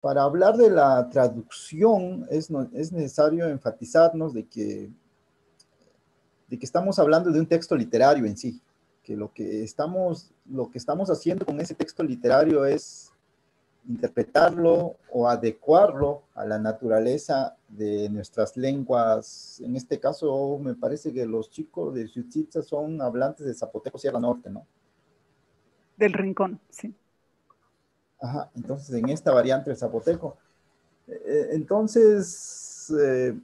Para hablar de la traducción es, es necesario enfatizarnos de que, de que estamos hablando de un texto literario en sí, que lo que estamos, lo que estamos haciendo con ese texto literario es interpretarlo o adecuarlo a la naturaleza de nuestras lenguas. En este caso, me parece que los chicos de Xuchitza son hablantes de Zapoteco Sierra Norte, ¿no? Del Rincón, sí. Ajá, entonces en esta variante del Zapoteco. Eh, entonces, eh,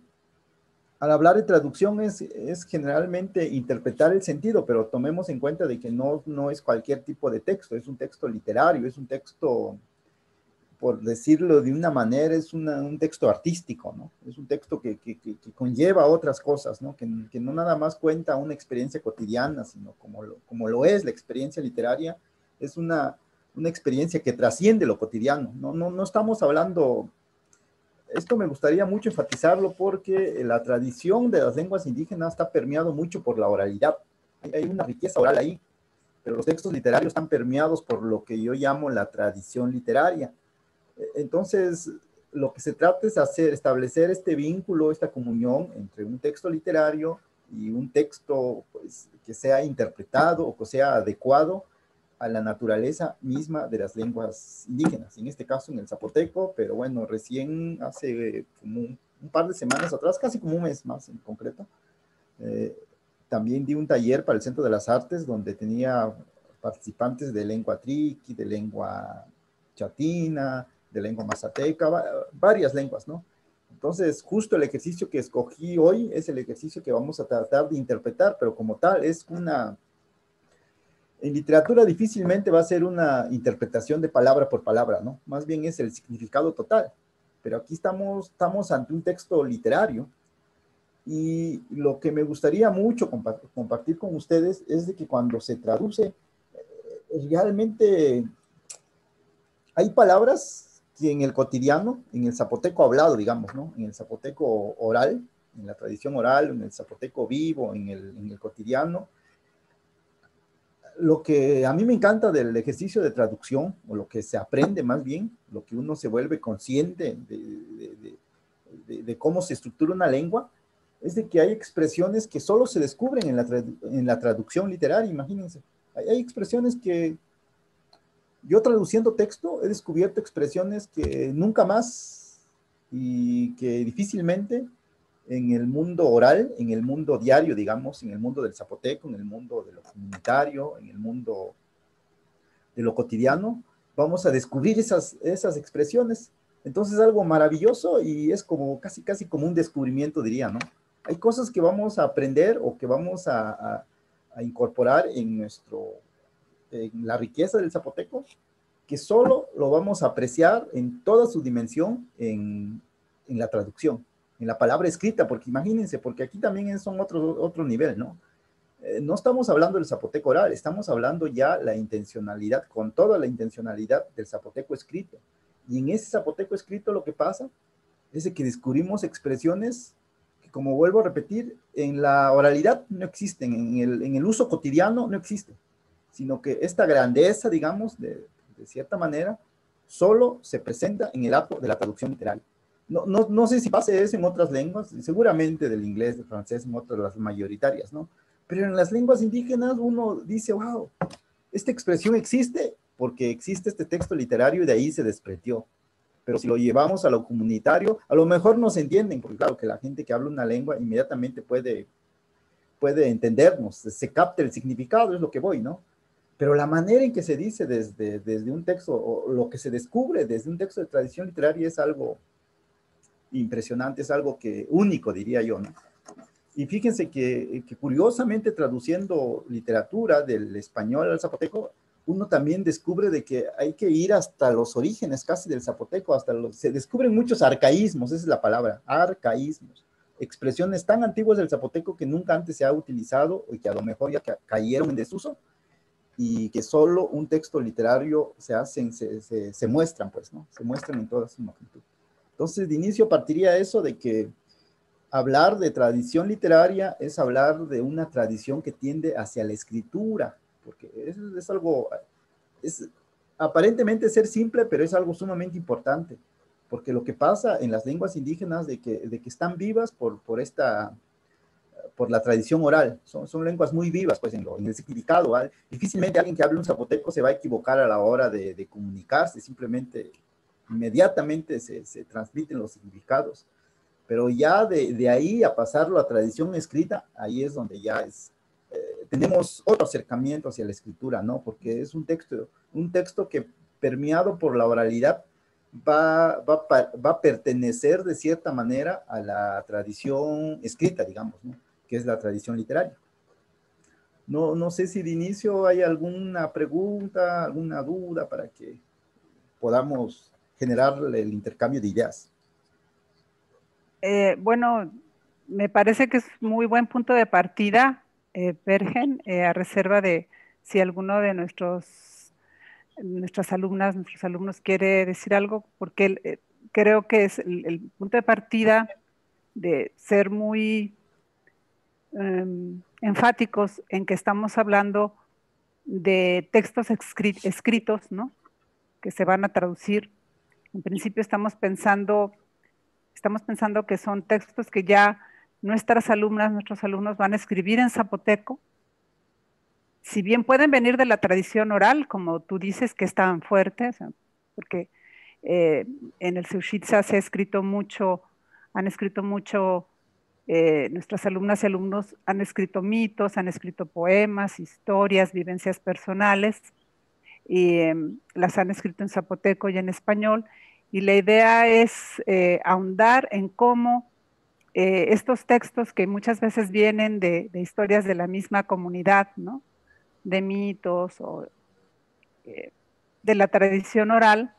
al hablar de traducción es, es, generalmente interpretar el sentido, pero tomemos en cuenta de que no, no es cualquier tipo de texto, es un texto literario, es un texto por decirlo de una manera, es un texto artístico, ¿no? Es un texto que, que, que, conlleva otras cosas, ¿no? Que, no nada más cuenta una experiencia cotidiana, sino como lo, como lo es la experiencia literaria, es una, una experiencia que trasciende lo cotidiano, ¿no? No, no estamos hablando, esto me gustaría mucho enfatizarlo porque la tradición de las lenguas indígenas está permeado mucho por la oralidad, hay una riqueza oral ahí, pero los textos literarios están permeados por lo que yo llamo la tradición literaria entonces, lo que se trata es hacer, establecer este vínculo, esta comunión entre un texto literario y un texto pues, que sea interpretado o que sea adecuado a la naturaleza misma de las lenguas indígenas, en este caso en el zapoteco, pero bueno, recién hace como un, par de semanas atrás, casi como un mes más en concreto, eh, también di un taller para el Centro de las Artes donde tenía participantes de lengua triqui, de lengua chatina, de lengua mazateca, varias lenguas, ¿no? Entonces, justo el ejercicio que escogí hoy es el ejercicio que vamos a tratar de interpretar, pero como tal es una... En literatura difícilmente va a ser una interpretación de palabra por palabra, ¿no? Más bien es el significado total. Pero aquí estamos, estamos ante un texto literario y lo que me gustaría mucho compartir con ustedes es de que cuando se traduce, eh, realmente hay palabras que en el cotidiano, en el zapoteco hablado, digamos, ¿no? En el zapoteco oral, en la tradición oral, en el zapoteco vivo, en el, en el cotidiano. Lo que a mí me encanta del ejercicio de traducción, o lo que se aprende más bien, lo que uno se vuelve consciente de, cómo se estructura una lengua, es de que hay expresiones que solo se descubren en la, traducción literaria, imagínense. Hay expresiones que yo traduciendo texto he descubierto expresiones que nunca más y que difícilmente en el mundo oral, en el mundo diario, digamos, en el mundo del zapoteco, en el mundo de lo comunitario, en el mundo de lo cotidiano, vamos a descubrir esas, esas expresiones. Entonces es algo maravilloso y es como casi, casi como un descubrimiento, diría, ¿no? Hay cosas que vamos a aprender o que vamos a, a, a incorporar en nuestro en la riqueza del zapoteco, que solo lo vamos a apreciar en toda su dimensión en, en la traducción, en la palabra escrita, porque imagínense, porque aquí también son otro, nivel, ¿no? Eh, no estamos hablando del zapoteco oral, estamos hablando ya la intencionalidad, con toda la intencionalidad del zapoteco escrito. Y en ese zapoteco escrito lo que pasa es que descubrimos expresiones que, como vuelvo a repetir, en la oralidad no existen, en el, en el uso cotidiano no existen sino que esta grandeza, digamos, de, cierta manera, solo se presenta en el acto de la traducción literal. No, no, no, sé si pase eso en otras lenguas, seguramente del inglés, del francés, en otras las mayoritarias, ¿no? Pero en las lenguas indígenas uno dice, wow, esta expresión existe porque existe este texto literario y de ahí se desprendió. Pero si lo llevamos a lo comunitario, a lo mejor no se entienden, porque claro que la gente que habla una lengua inmediatamente puede, puede entendernos, se capta el significado, es lo que voy, ¿no? pero la manera en que se dice desde, desde un texto, o lo que se descubre desde un texto de tradición literaria es algo impresionante, es algo que único, diría yo, ¿no? Y fíjense que, que, curiosamente traduciendo literatura del español al zapoteco, uno también descubre de que hay que ir hasta los orígenes casi del zapoteco, hasta los, se descubren muchos arcaísmos, esa es la palabra, arcaísmos, expresiones tan antiguas del zapoteco que nunca antes se ha utilizado y que a lo mejor ya cayeron en desuso, y que solo un texto literario se hacen, se, se, muestran, pues, ¿no? Se muestran en toda su magnitud. Entonces, de inicio partiría eso de que hablar de tradición literaria es hablar de una tradición que tiende hacia la escritura, porque es, es algo, aparentemente ser simple, pero es algo sumamente importante. porque lo que pasa en las lenguas indígenas de que, están vivas por, esta por la tradición oral, son, lenguas muy vivas, pues en, lo, en el significado, difícilmente alguien que hable un zapoteco se va a equivocar a la hora de comunicarse, simplemente inmediatamente se, se, transmiten los significados, pero ya de, de, ahí a pasarlo a tradición escrita, ahí es donde ya es, eh, tenemos otro acercamiento hacia la escritura, ¿no? Porque es un texto, un texto que permeado por la oralidad va, va, va a pertenecer de cierta manera a la tradición escrita, digamos, ¿no? que es la tradición literaria. No, no sé si de inicio hay alguna pregunta, alguna duda para que podamos generar el intercambio de ideas. Eh, bueno, me parece que es muy buen punto de partida, eh, Bergen, eh, a reserva de si alguno de nuestros, nuestras alumnas, nuestros alumnos quiere decir algo, porque creo que es el, el punto de partida de ser muy Em, enfáticos en que estamos hablando de textos escritos, ¿no? Que se van a traducir. En principio estamos pensando, estamos pensando que son textos que ya nuestras alumnas, nuestros alumnos van a escribir en zapoteco. Si bien pueden venir de la tradición oral, como tú dices, que es tan fuerte, porque eh, en el Sushitsa se ha escrito mucho, han escrito mucho eh, nuestras alumnas y alumnos han escrito mitos, han escrito poemas, historias, vivencias personales, y em, las han escrito en zapoteco y en español. Y la idea es eh, ahondar en cómo eh, estos textos que muchas veces vienen de, historias de la misma comunidad, ¿no? de mitos o de la tradición oral,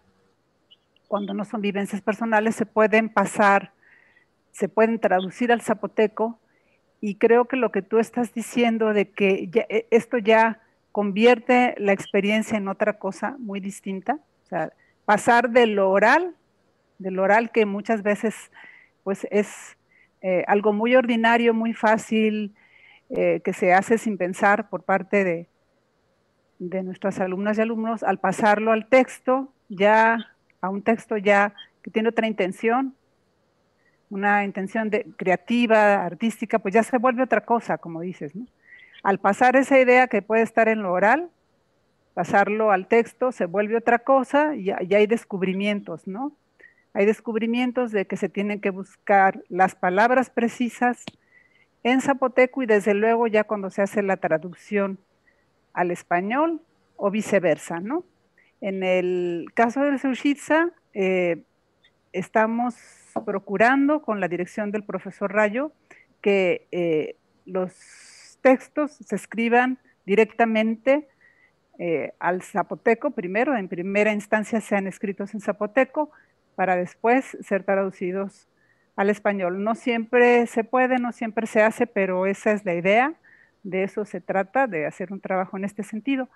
cuando no son vivencias personales, se pueden pasar se pueden traducir al zapoteco y creo que lo que tú estás diciendo de que esto ya convierte la experiencia en otra cosa muy distinta, o sea, pasar de lo oral, del oral que muchas veces pues es eh, algo muy ordinario, muy fácil, eh, que se hace sin pensar por parte de, de nuestras alumnas y alumnos, al pasarlo al texto, ya a un texto ya que tiene otra intención, una intención de, creativa, artística, pues ya se vuelve otra cosa, como dices, ¿no? Al pasar esa idea que puede estar en lo oral, pasarlo al texto, se vuelve otra cosa y ya, hay descubrimientos, ¿no? Hay descubrimientos de que se tienen que buscar las palabras precisas en zapoteco y desde luego ya cuando se hace la traducción al español o viceversa, ¿no? En el caso del Sushitsa, eh, estamos procurando con la dirección del profesor Rayo que eh, los textos se escriban directamente eh, al zapoteco primero, en primera instancia sean escritos en zapoteco para después ser traducidos al español. No siempre se puede, no siempre se hace, pero esa es la idea, de eso se trata, de hacer un trabajo en este sentido.